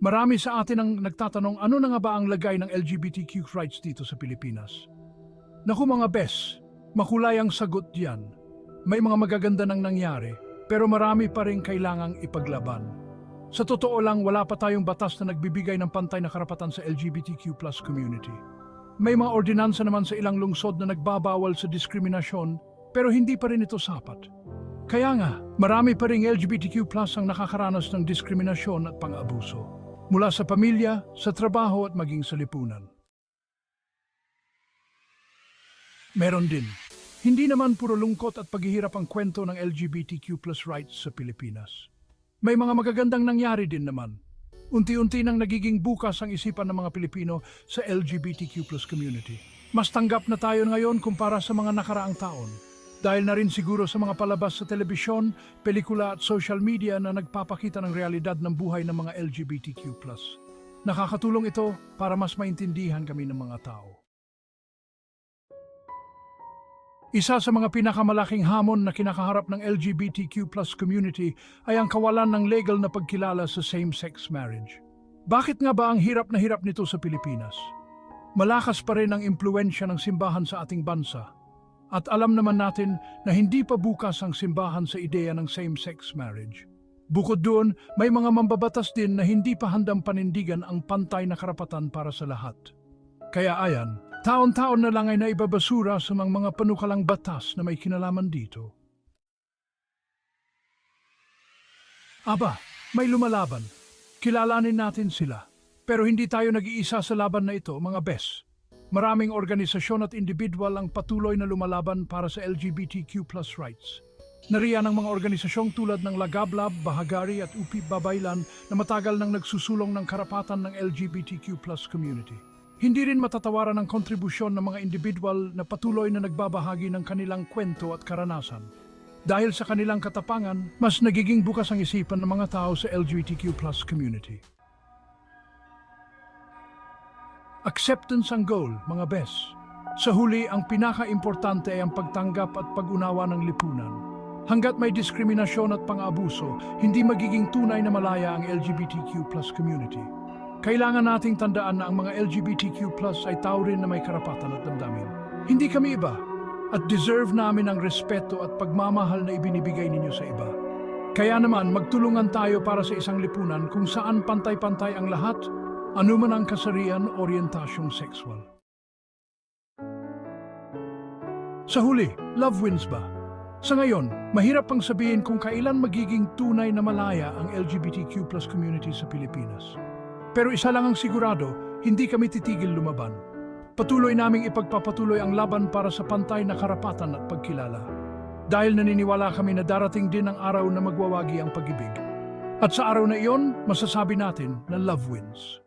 Marami sa atin ang nagtatanong ano na nga ba ang lagay ng LGBTQ rights dito sa Pilipinas. Naku mga bes, makulay ang sagot diyan. May mga magaganda nang nangyari, pero marami pa rin kailangang ipaglaban. Sa totoo lang, wala pa tayong batas na nagbibigay ng pantay na karapatan sa LGBTQ plus community. May mga ordinansa naman sa ilang lungsod na nagbabawal sa diskriminasyon, pero hindi pa rin ito sapat. Kaya nga, marami pa ring LGBTQ plus ang nakakaranas ng diskriminasyon at pang-abuso. Mula sa pamilya, sa trabaho at maging sa lipunan. Meron din. Hindi naman puro lungkot at paghihirap ang kwento ng LGBTQ plus rights sa Pilipinas. May mga magagandang nangyari din naman. Unti-unti nang nagiging bukas ang isipan ng mga Pilipino sa LGBTQ plus community. Mas tanggap na tayo ngayon kumpara sa mga nakaraang taon. Dahil na rin siguro sa mga palabas sa telebisyon, pelikula at social media na nagpapakita ng realidad ng buhay ng mga LGBTQ+. Nakakatulong ito para mas maintindihan kami ng mga tao. Isa sa mga pinakamalaking hamon na kinakaharap ng LGBTQ community ay ang kawalan ng legal na pagkilala sa same-sex marriage. Bakit nga ba ang hirap na hirap nito sa Pilipinas? Malakas pa rin ang impluensya ng simbahan sa ating bansa at alam naman natin na hindi pa bukas ang simbahan sa ideya ng same-sex marriage. Bukod doon, may mga mambabatas din na hindi pa handang panindigan ang pantay na karapatan para sa lahat. Kaya ayan, taon-taon na lang ay naibabasura sa mga mga panukalang batas na may kinalaman dito. Aba, may lumalaban. Kilalanin natin sila. Pero hindi tayo nag-iisa sa laban na ito, mga bes. Maraming organisasyon at individual ang patuloy na lumalaban para sa LGBTQ plus rights. Nariyan ang mga organisasyong tulad ng Lagablab, Bahagari at UPI Babaylan na matagal nang nagsusulong ng karapatan ng LGBTQ plus community. Hindi rin matatawaran ang kontribusyon ng mga individual na patuloy na nagbabahagi ng kanilang kwento at karanasan. Dahil sa kanilang katapangan, mas nagiging bukas ang isipan ng mga tao sa LGBTQ plus community. Acceptance ang goal, mga bes. Sa huli, ang pinaka-importante ay ang pagtanggap at pag-unawa ng lipunan. Hanggat may diskriminasyon at pang-abuso, hindi magiging tunay na malaya ang LGBTQ plus community. Kailangan nating tandaan na ang mga LGBTQ plus ay tao rin na may karapatan at damdamin. Hindi kami iba at deserve namin ang respeto at pagmamahal na ibinibigay ninyo sa iba. Kaya naman magtulungan tayo para sa isang lipunan kung saan pantay-pantay ang lahat anuman ang kasarian orientasyong sexual. Sa huli, love wins ba? Sa ngayon, mahirap pang sabihin kung kailan magiging tunay na malaya ang LGBTQ plus community sa Pilipinas. Pero isa lang ang sigurado, hindi kami titigil lumaban. Patuloy naming ipagpapatuloy ang laban para sa pantay na karapatan at pagkilala. Dahil naniniwala kami na darating din ang araw na magwawagi ang pag-ibig. At sa araw na iyon, masasabi natin na love wins.